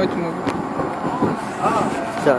очень много. Все.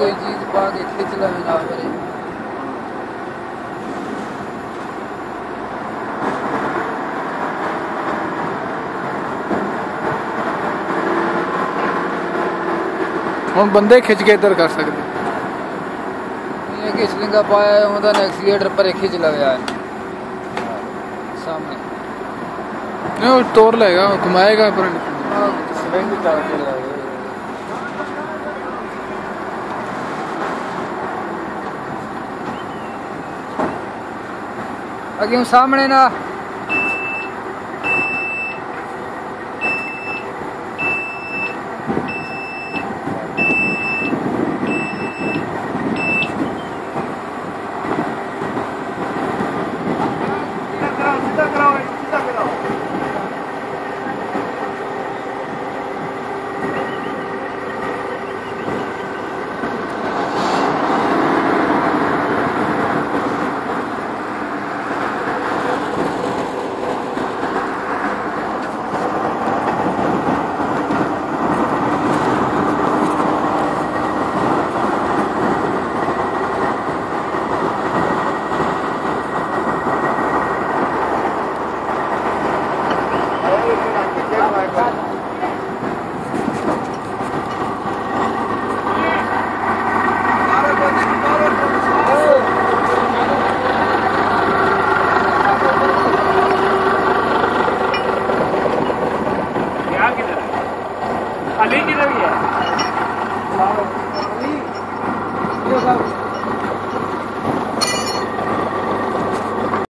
कोई चीज़ पा के ना करे हम बंदे खिंच के इधर कर सकते घिसलिंगा पाया है एक्सीटर पर खिंच लगाया है सामने नहीं तोड़ लेगा घुमाएगा पर ben de terk ederdim. अॻियूं सामने न Deus abençoe.